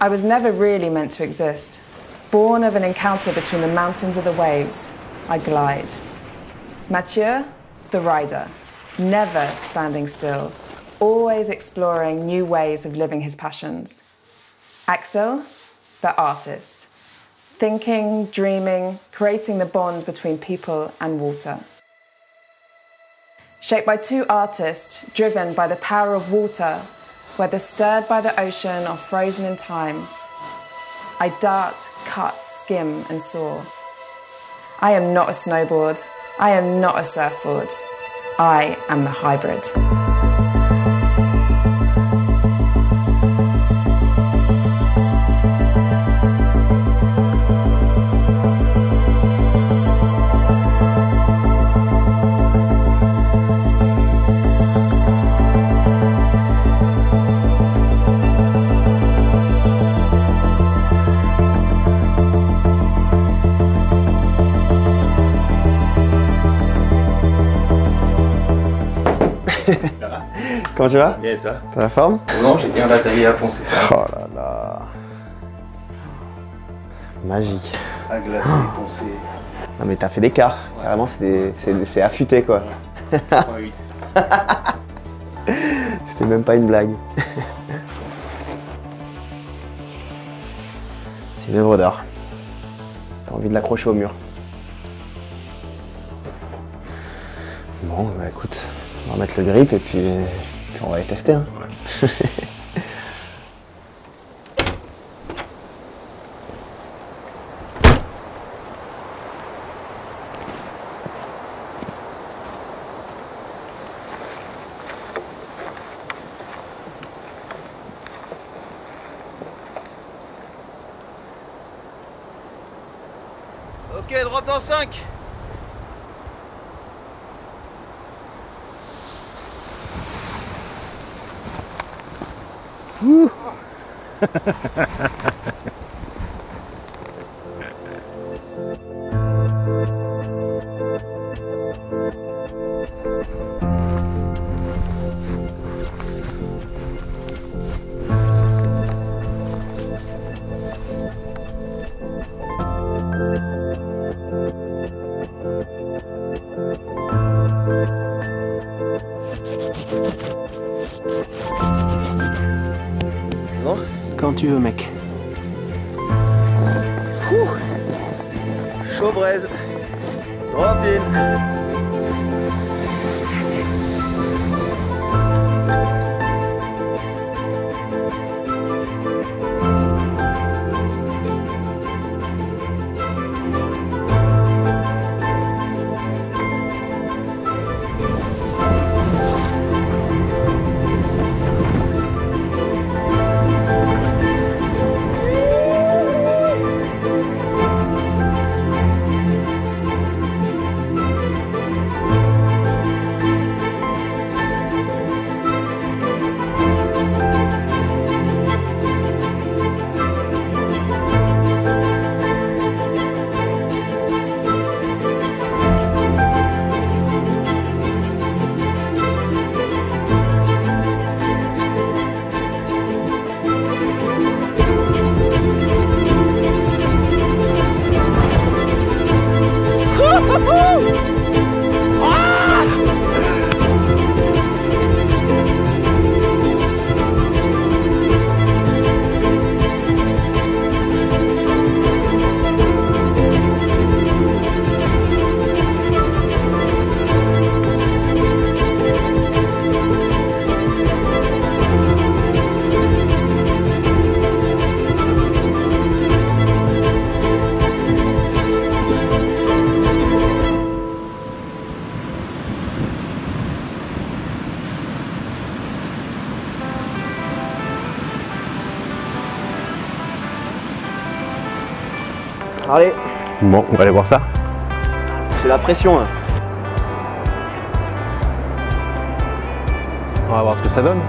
I was never really meant to exist. Born of an encounter between the mountains and the waves, I glide. Mathieu, the rider, never standing still, always exploring new ways of living his passions. Axel, the artist, thinking, dreaming, creating the bond between people and water. Shaped by two artists driven by the power of water, whether stirred by the ocean or frozen in time, I dart, cut, skim, and soar. I am not a snowboard. I am not a surfboard. I am the hybrid. Comment tu vas Bien et toi T'as la forme Non, j'ai bien bataillé à fond, c'est ça. Oh là là. Magique. À glacer, poncé. Non mais t'as fait des quarts. Carrément c'est affûté quoi. 3.8. C'était même pas une blague. c'est une œuvre d'art. T'as envie de l'accrocher au mur. Bon bah écoute, on va mettre le grip et puis on va les tester. hein. Ok, drop dans 5 Woo. Quand tu veux, mec. Chaud braise. Drop in. Allez, Bon, on va aller voir ça. c'est la pression. hein. On va voir ce que ça donne.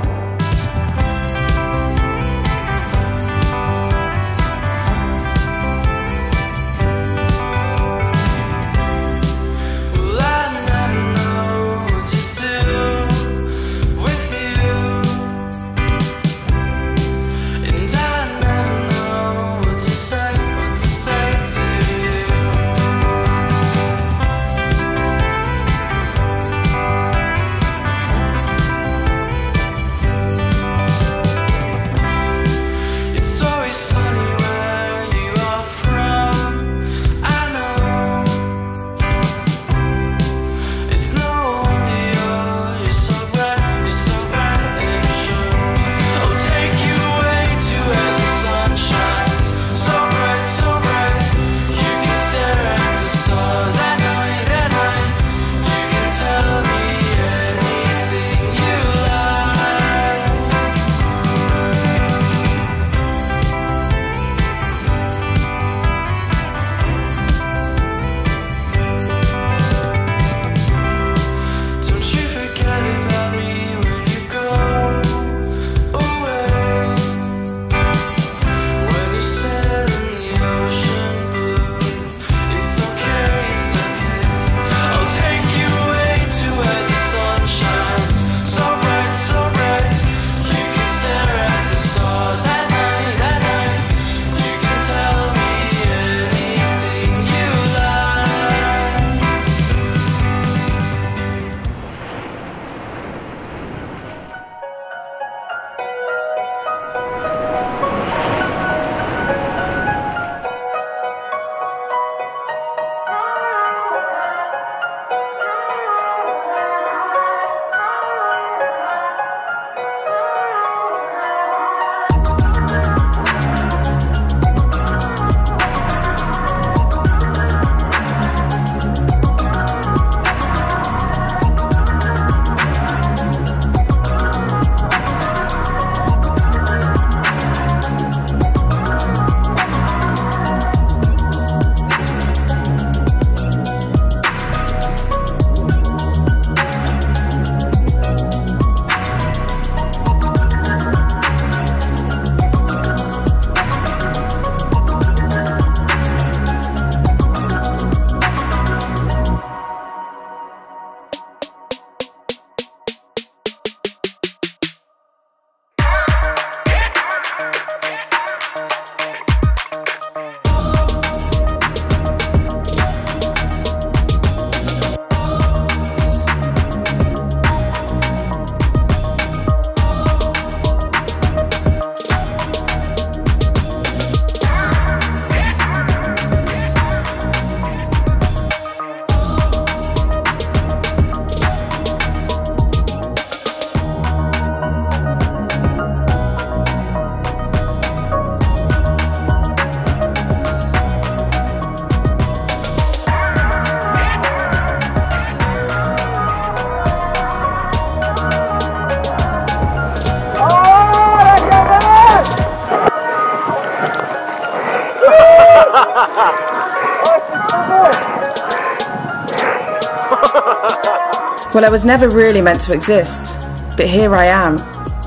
Well, I was never really meant to exist, but here I am,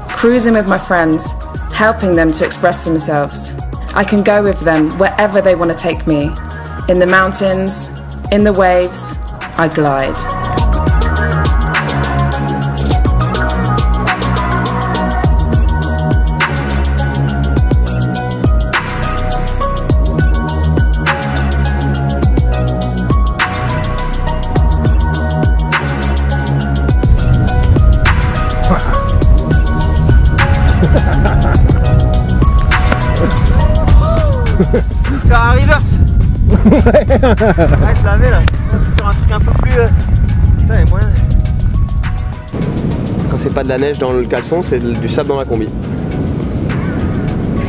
cruising with my friends, helping them to express themselves. I can go with them wherever they want to take me. In the mountains, in the waves, I glide. Faire un reverse Ouais, je l'avais là. Sur un truc un peu plus. euh, Putain, il y a moyen. Quand c'est pas de la neige dans le caleçon, c'est du sable dans la combi.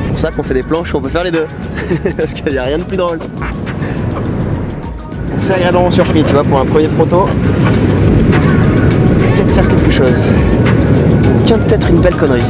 C'est pour ça qu'on fait des planches, on peut faire les deux. Parce qu'il n'y a rien de plus drôle. C'est agréablement surpris, tu vois, pour un premier proto. Peut-être faire quelque chose. Tiens, peut-être une belle connerie.